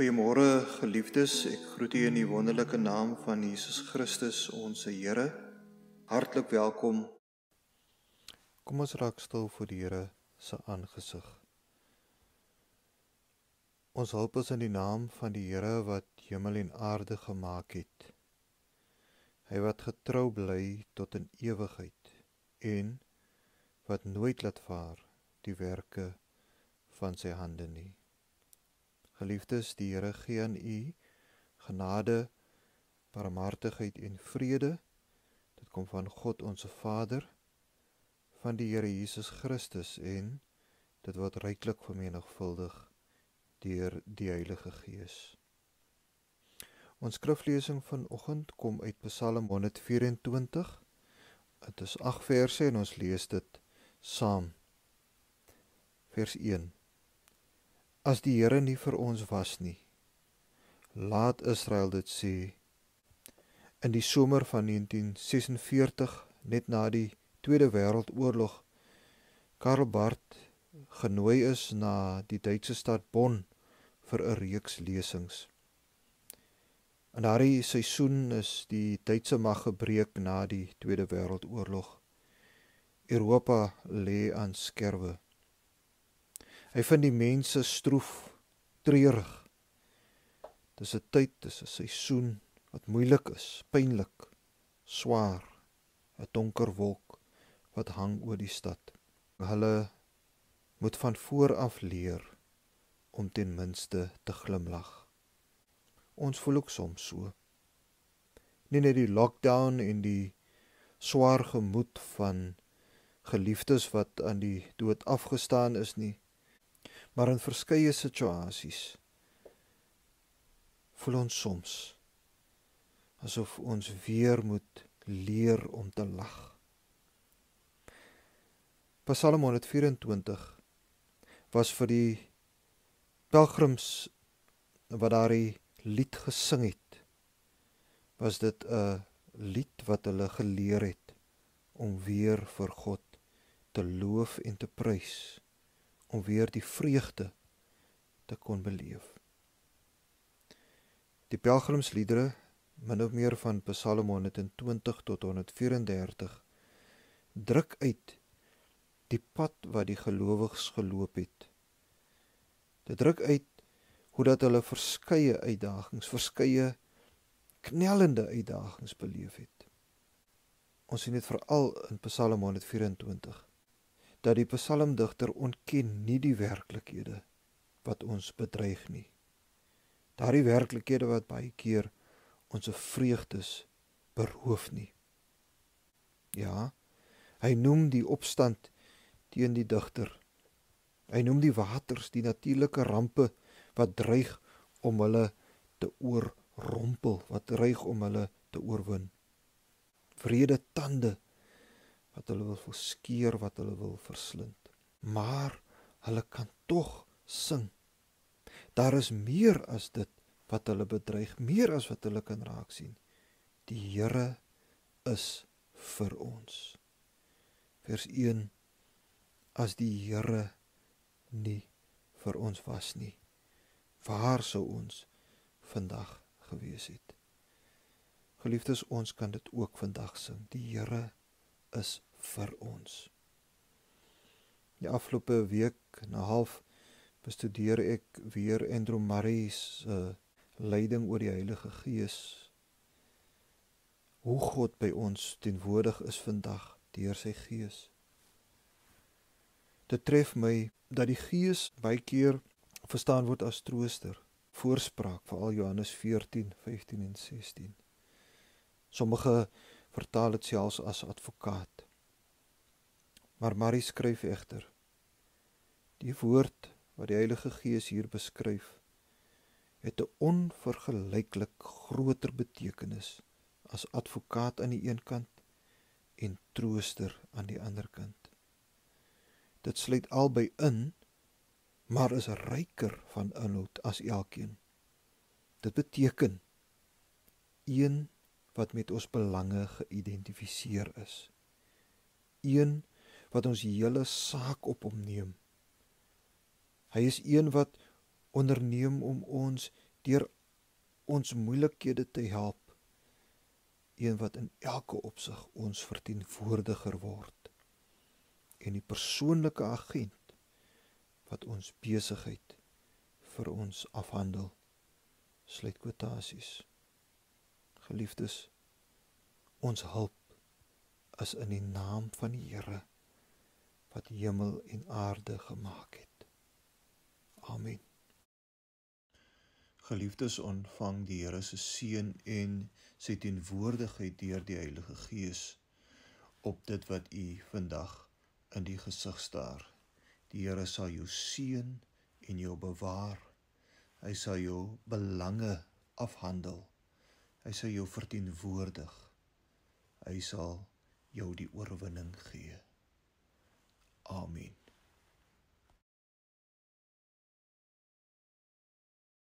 Goeiemôre geliefdes, ek groet u in die wonderlike naam van Jesus Christus, ons Here. Hartlik welkom. Kom ons raak stil voor die Here se aangesig. Ons hulp is in die naam van die Here wat hemel en aarde gemaak het. Hy wat getrou bly tot in ewigheid en wat nooit laat vaar die werke van sy hande nie. Geliefdes, die Here gee aan u genade, barmhartigheid en vrede. Dit kom van God ons Vader, van die Here Jesus Christus en dit word ryklik vermenigvuldig deur die Heilige Gees. Ons skriflesing vanoggend kom uit Psalm 124. Dit is 8 verse en ons lees dit saam. Vers 1 as die Here nie vir ons was nie. Laat Israel dit sê. In die somer van 1946, net na die Tweede Wêreldoorlog, Karl Barth genooi is na die Duitse stad Bonn vir 'n reeks lesings. In daardie seisoen is die Duitse mag gebreek na die Tweede Wêreldoorlog. Europa lê aan skerwe. Hy vind die mense stroef, treurig. Dis 'n tyd, dis 'n seisoen wat moeilik is, pynlik, swaar, 'n donker wolk wat hang oor die stad. Hulle moet van voor af leer om ten minste te glimlag. Ons voel ook soms so. Nie net die lockdown en die swaar gemoed van geliefdes wat aan die dood afgestaan is nie, Maar in verskeie situasies voel ons soms asof ons weer moet leer om te lag. Psalm 124 was vir die pelgrims wat daardie lied gesing het. Was dit 'n lied wat hulle geleer het om weer vir God te loof en te prys om weer die vreugde te kon beleef. Die pelgrimsliedere min of meer van Psalm 120 tot 134 druk uit die pad wat die gelowiges geloop het. Dit druk uit hoe dat hulle verskeie uitdagings, verskeie knellende uitdagings beleef het. Ons sien dit veral in Psalm 124 dat die psalmdigter ontken nie die werklikhede wat ons bedreig nie. Daardie werklikhede wat baie keer ons vreugdes beroof nie. Ja, hy noem die opstand teen die digter. Hy noem die waters, die natuurlike rampe wat dreig om hulle te oorrompel, wat dreig om hulle te oorwin. Vrede tande wat hulle wil verskeer, wat hulle wil verslind. Maar hulle kan tog sing. Daar is meer as dit wat hulle bedreig, meer as wat hulle kan raak sien. Die Here is vir ons. Vers 1 As die Here nie vir ons was nie, waar sou ons vandag gewees het? Geliefdes, ons kan dit ook vandag sing. Die Here is vir ons. Die afgelope week na half bestudeer ek weer Andrew Murray se leiding oor die Heilige Gees. Hoe God by ons teenwoordig is vandag deur sy Gees. Dit tref my dat die Gees baie keer verstaan word as trooster, voorspraak, veral Johannes 14, 15 en 16. Sommige vertaal dit selfs as advokaat. Maar Marie skryf egter die woord wat die Heilige Gees hier beskryf het 'n onvergelyklik groter betekenis as advokaat aan die een kant en trooster aan die ander kant. Dit sluit albei in, maar is ryker van inhoud as elkeen. Dit beteken een wat met ons belange geïdentifiseer is. Een wat ons hele saak op hom neem. Hy is een wat onderneem om ons deur ons moeilikhede te help een wat in elke opsig ons verteenwoordiger word en die persoonlike agent wat ons besigheid vir ons afhandel sluit kwotasies geliefdes ons hulp is in die naam van die Here wat hemel en aarde gemaak het amen Geliefdes ontvang die Here se seën en sy teenwoordigheid deur die Heilige Gees op dit wat u vandag in die gesig staar. Die Here sal jou seën en jou bewaar. Hy sal jou belange afhandel. Hy sal jou verteenwoordig. Hy sal jou die oorwinning gee. Amen.